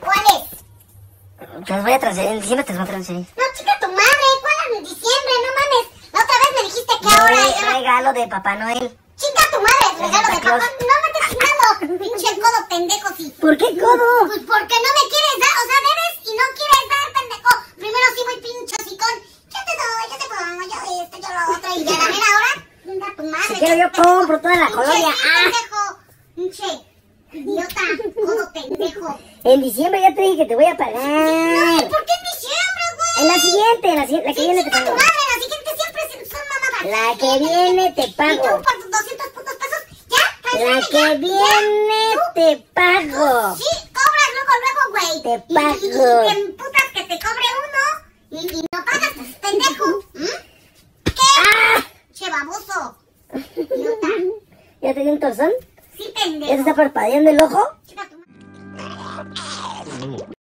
¿Cuál es? Te los voy a transferir. En diciembre te los voy a transferir. No, chica, tu madre. ¿Cuál en diciembre? No mames. La otra vez me dijiste que ahora Re- era... regalo de Papá Noel. Chica, tu madre. Regalo de papá. No me estés chingando. Pinche codo pendejo, sí. ¿Por qué codo? Pues porque no me quieres dar. O sea, debes y no quieres dar, pendejo. Primero sí muy pinche hocicón. Yo te doy, yo te pongo, yo esto, yo lo otro. Y de la mera hora, venga tu madre. Si quiero yo compro toda la colonia. sí, Ah, pendejo. Pinche idiota, codo pendejo. en diciembre ya te dije que te voy a No, pagar. ¿y por qué en diciembre, güey? En la siguiente, en la, si- la que viene te Chinga tu pago. madre, la siguiente siempre son mamadas. La que viene te Y tú pago. por tus 200 putos pesos, ya, La que viene te pago. Sí, cobras luego, luego, güey. Te pago. Y, te emputas que te cobre uno y, no pagas, pendejo. ¿Mm? ¿Qué? ¡Ah! Che, baboso. ¿Ya te dio un torzón? Sí, ¿Ya te pendejo. está parpadeando el ojo?